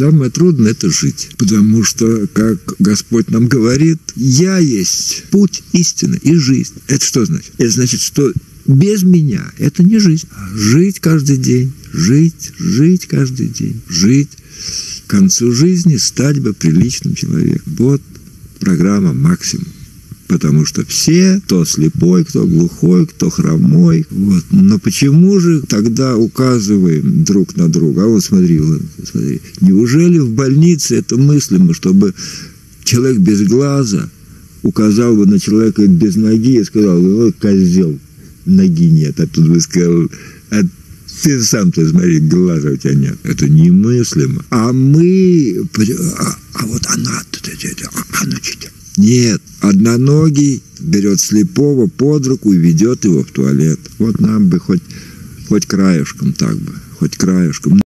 Самое трудное – это жить. Потому что, как Господь нам говорит, «Я есть путь истины и жизнь». Это что значит? Это значит, что без меня это не жизнь. А жить каждый день, жить, жить каждый день, жить. К концу жизни стать бы приличным человеком. Вот программа «Максимум» потому что все, кто слепой, кто глухой, кто хромой. Вот. Но почему же тогда указываем друг на друга? А вот смотри, вот, смотри, неужели в больнице это мыслимо, чтобы человек без глаза указал бы на человека без ноги и сказал, вот козел, ноги нет. А тут бы сказал, а ты сам-то смотри, глаза у тебя нет. Это немыслимо. А мы... А, а вот она... Она читает. Нет, одноногий берет слепого под руку и ведет его в туалет. Вот нам бы хоть, хоть краешком так бы, хоть краешком.